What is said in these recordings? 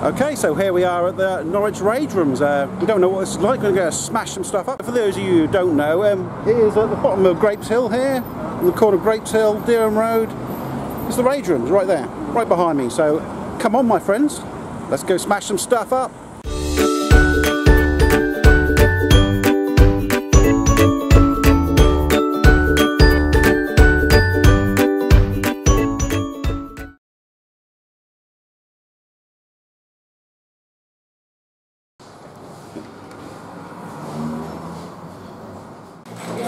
Okay, so here we are at the Norwich Rage Rooms. Uh, we don't know what it's like. We're going to smash some stuff up. For those of you who don't know, um, it is at the bottom of Grapes Hill here, in the corner of Grapes Hill, Dereham Road. It's the Rage Rooms right there, right behind me. So come on, my friends, let's go smash some stuff up.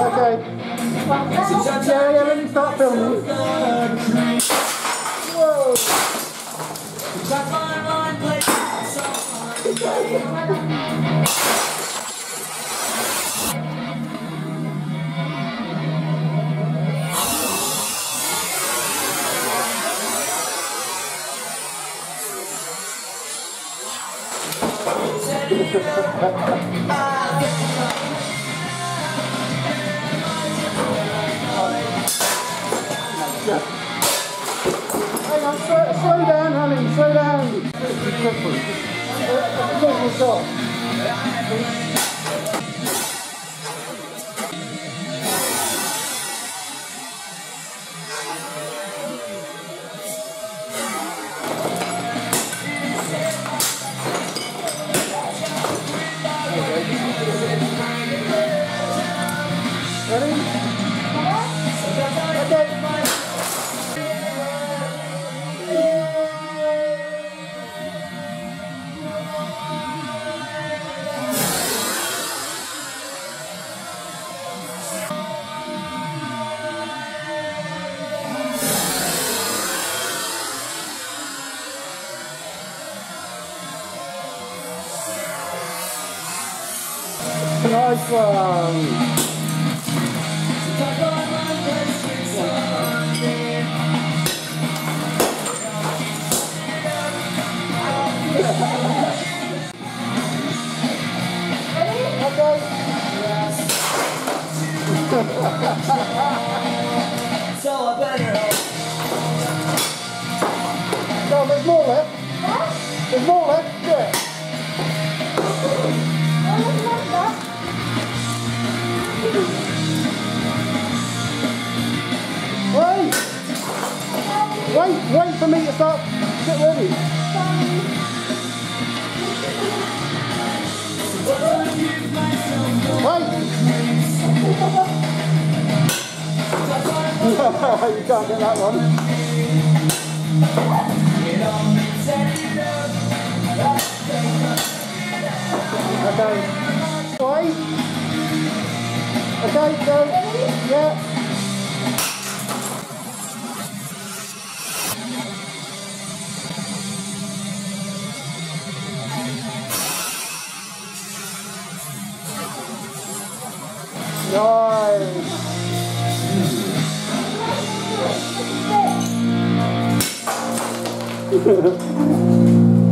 Okay. Yeah, yeah, let me start filming. Whoa. Hang Normal. Ready? Wait, wait for me to start. Get ready. Wait! you can't get that one. Okay. Wait. Okay, go. Yeah. Nice.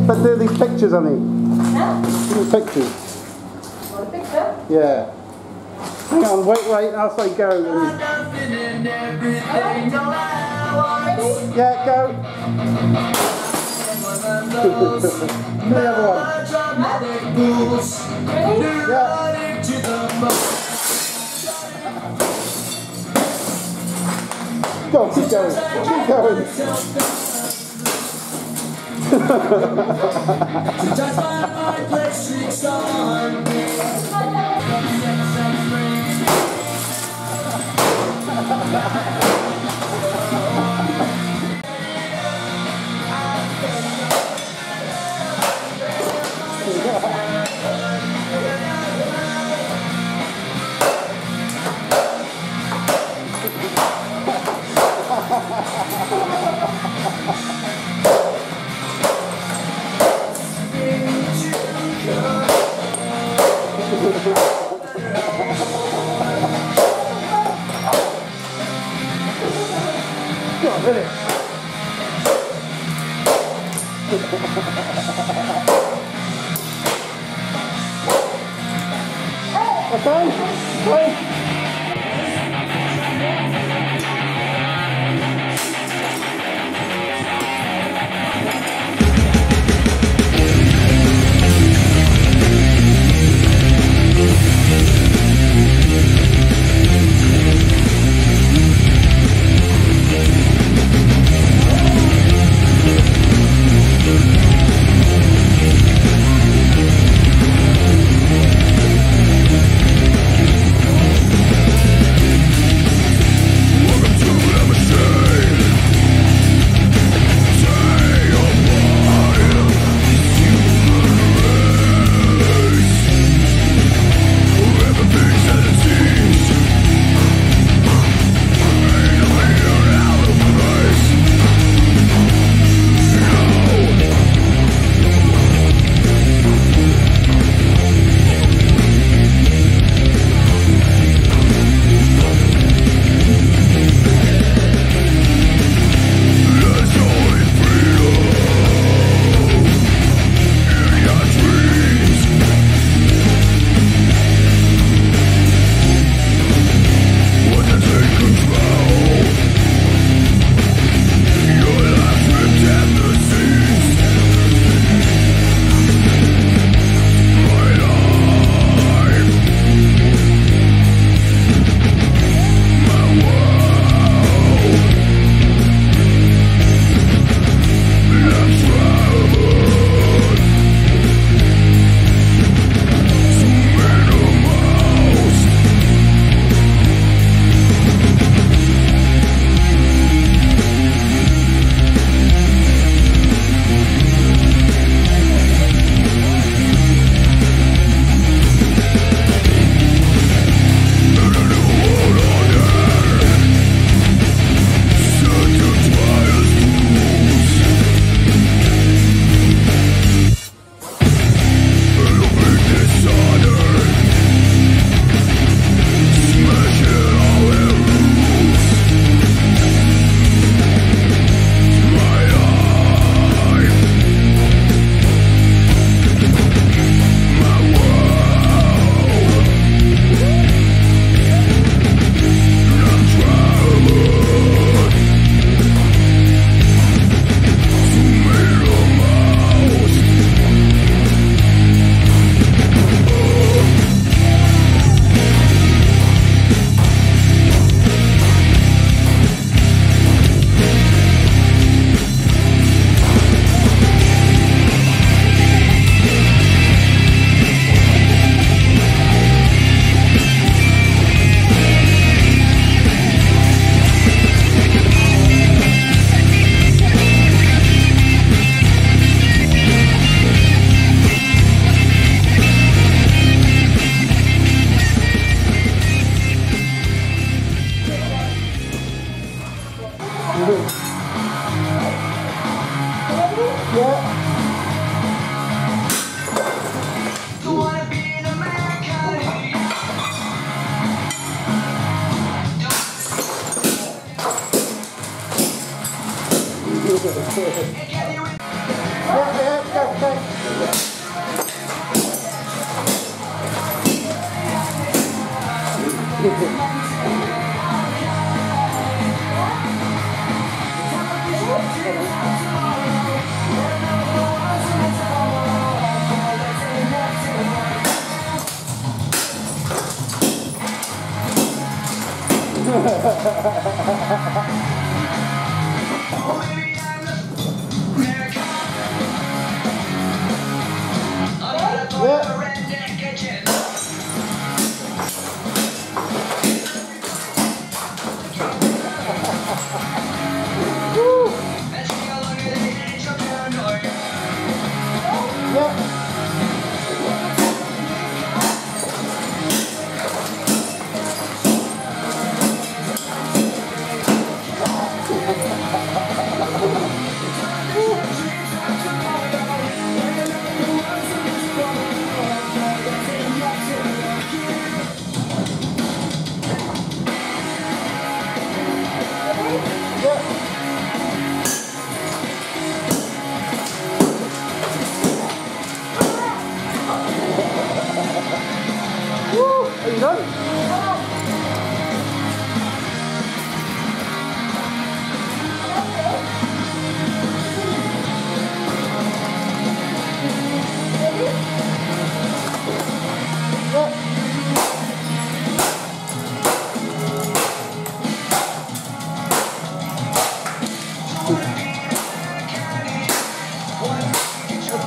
but do these pictures, honey. These pictures. Yeah. Hang on, wait, wait, I'll say go. and- Nothing and everything all at once. Yeah, go. The other one. dramatic fools. Yeah. Go keep going. Keep going. Just wait. through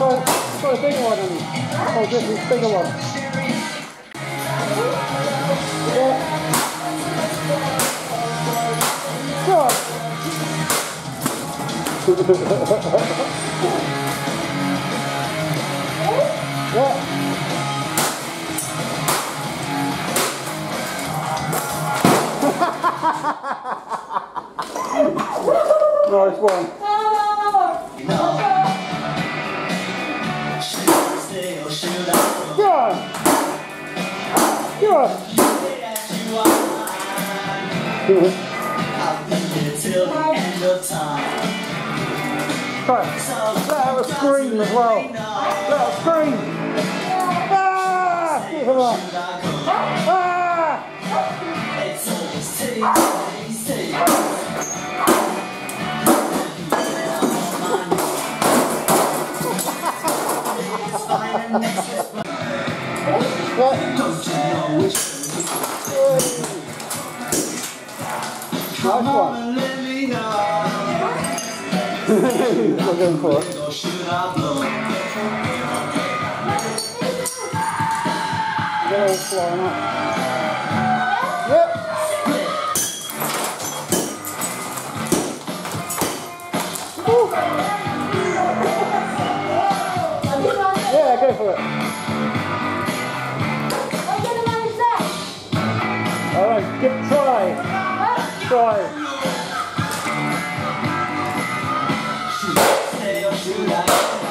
try, try a bigger one. And, oh, this is bigger one. Yeah. Yeah. nice one. Go on. Go on. Till the end of time. It. Let out a scream as well. Let out a scream. Ah! Ah! Yeah. Don't you know which Nice one. Mama, let me know. Going for it. Or give try. Try. Stay or should I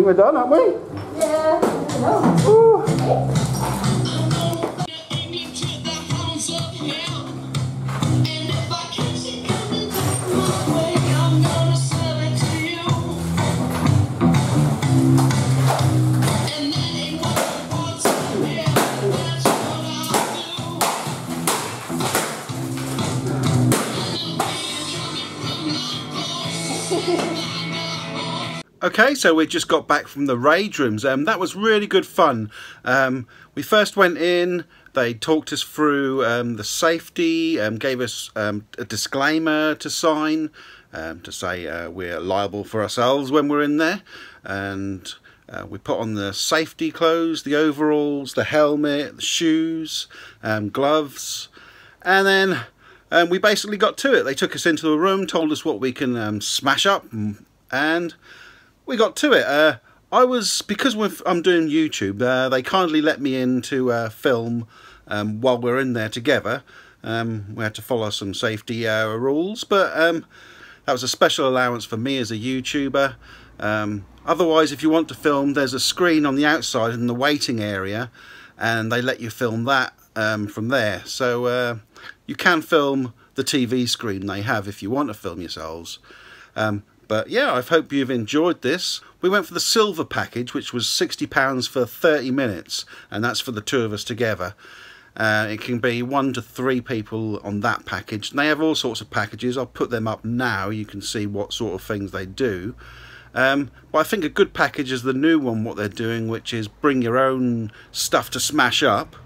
we're done, aren't we? Okay, so we just got back from the rage rooms. Um, that was really good fun. Um, we first went in, they talked us through um, the safety, um, gave us um, a disclaimer to sign um, to say uh, we're liable for ourselves when we're in there. And uh, we put on the safety clothes, the overalls, the helmet, the shoes, gloves, and then um, we basically got to it. They took us into a room, told us what we can smash up, and we got to it. Uh, I was because I'm doing YouTube. Uh, they kindly let me in to uh, film um, while we're in there together. Um, we had to follow some safety uh, rules, but um, that was a special allowance for me as a YouTuber. Um, otherwise, if you want to film, there's a screen on the outside in the waiting area, and they let you film that um, from there. So uh, you can film the TV screen they have if you want to film yourselves. Um, but yeah, I hope you've enjoyed this. We went for the silver package, which was £60 for 30 minutes, and that's for the two of us together. Uh, it can be one to three people on that package. And they have all sorts of packages. I'll put them up now. You can see what sort of things they do. Um, but I think a good package is the new one, what they're doing, which is bring your own stuff to smash up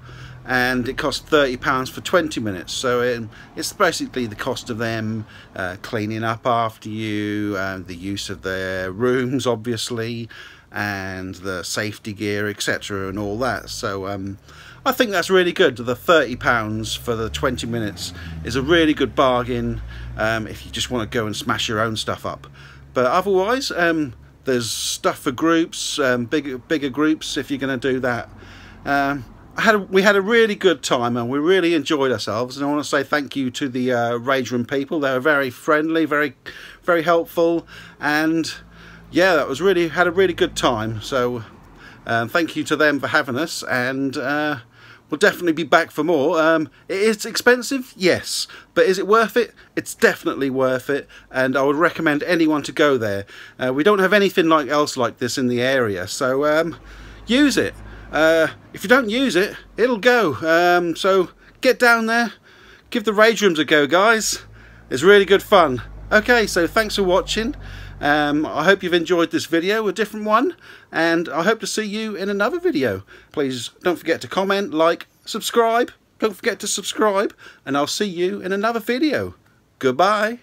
and it costs £30 for 20 minutes. So it, it's basically the cost of them uh, cleaning up after you and the use of their rooms obviously and the safety gear etc and all that. So um, I think that's really good. The £30 for the 20 minutes is a really good bargain um, if you just want to go and smash your own stuff up. But otherwise um, there's stuff for groups um, bigger bigger groups if you're going to do that. Um, had a, we had a really good time and we really enjoyed ourselves. And I want to say thank you to the uh, Rage Room people. They were very friendly very very helpful. And yeah that was really had a really good time. So um, thank you to them for having us. And uh, we'll definitely be back for more. Um, it is expensive? Yes. But is it worth it? It's definitely worth it. And I would recommend anyone to go there. Uh, we don't have anything like else like this in the area. So um, use it uh, if you don't use it, it'll go. Um, so get down there, give the rage rooms a go, guys. It's really good fun. Okay, so thanks for watching. Um, I hope you've enjoyed this video, a different one, and I hope to see you in another video. Please don't forget to comment, like, subscribe. Don't forget to subscribe, and I'll see you in another video. Goodbye.